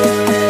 you.